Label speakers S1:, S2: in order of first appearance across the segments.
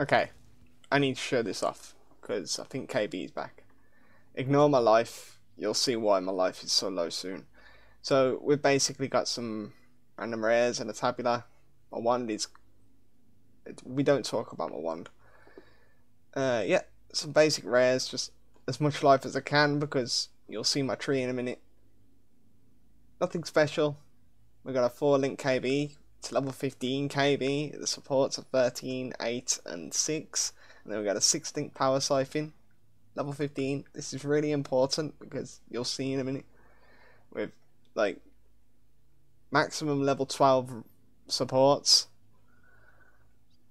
S1: Okay, I need to show this off because I think KB is back. Ignore my life. You'll see why my life is so low soon. So we've basically got some random rares and a tabula. My wand is. We don't talk about my wand. Uh, yeah, some basic rares, just as much life as I can because you'll see my tree in a minute. Nothing special. We've got a 4 link KB, it's level 15 KB, the supports are 13, 8, and 6. And then we got a 6 link power siphon, level 15. This is really important because you'll see in a minute. With like maximum level 12 supports.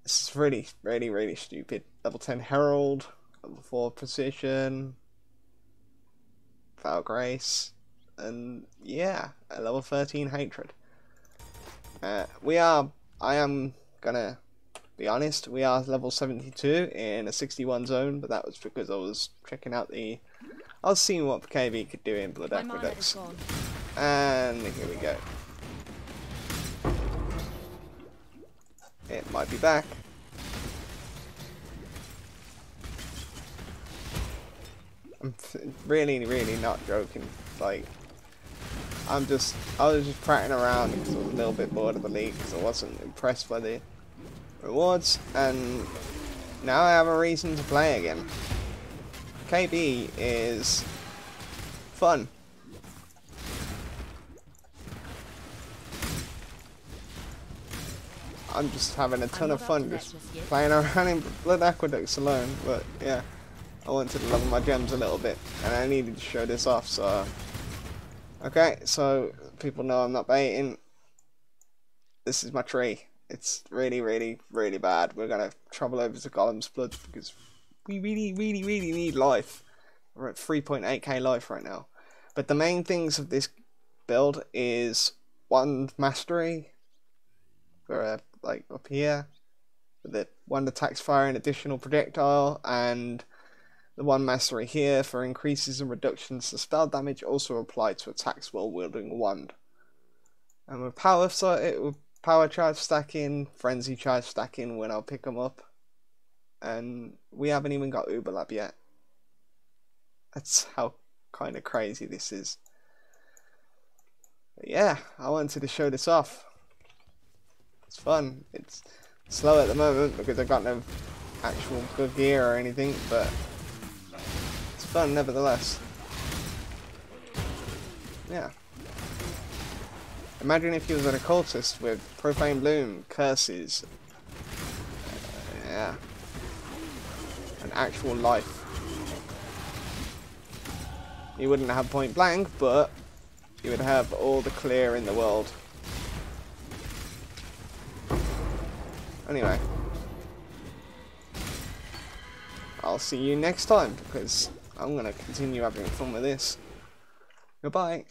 S1: This is really, really, really stupid. Level 10 Herald, level 4 Precision, Vaal Grace, and yeah, a level 13 Hatred. Uh, we are, I am gonna be honest, we are level 72 in a 61 zone, but that was because I was checking out the, I was seeing what the KB could do in Blood Aqueducts. And here we go. It might be back. I'm really, really not joking. Like, I'm just, I was just prattling around because I was a little bit bored of the league because I wasn't impressed by the rewards, and now I have a reason to play again. KB is fun. I'm just having a ton of fun just playing around in Blood Aqueducts alone, but yeah. I wanted to level my gems a little bit, and I needed to show this off, so... Okay, so people know I'm not baiting. This is my tree. It's really, really, really bad. We're gonna travel over to Golem's Blood because we really, really, really need life. We're at 3.8k life right now. But the main things of this build is one mastery for uh, like up here. The one attacks fire an additional projectile and the one mastery here for increases and reductions to spell damage also apply to attacks while wielding a wand. And with power so it with power charge stacking, frenzy charge stacking when I'll pick them up. And we haven't even got Uber Lab yet. That's how kind of crazy this is. But yeah, I wanted to show this off. It's fun. It's slow at the moment because I've got no actual good gear or anything, but fun nevertheless. Yeah. Imagine if he was an occultist with profane bloom, curses, uh, yeah, an actual life. You wouldn't have point blank, but you would have all the clear in the world. Anyway. I'll see you next time, because I'm going to continue having fun with this. Goodbye.